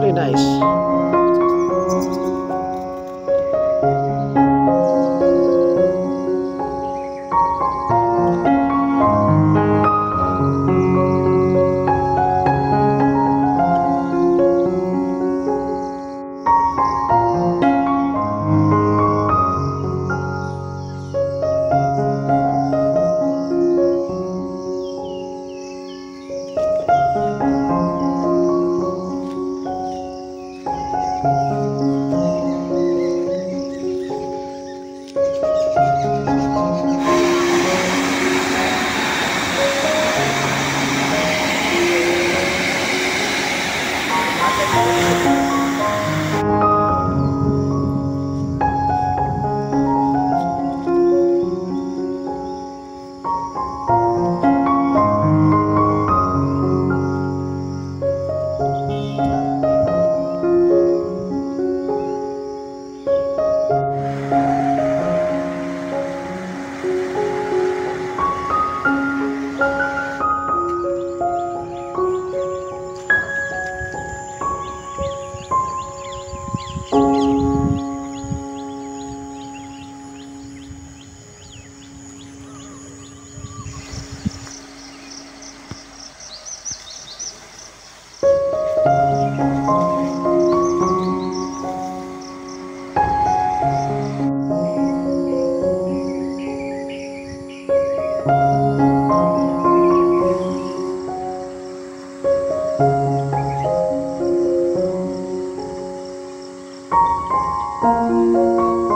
very nice. Oh.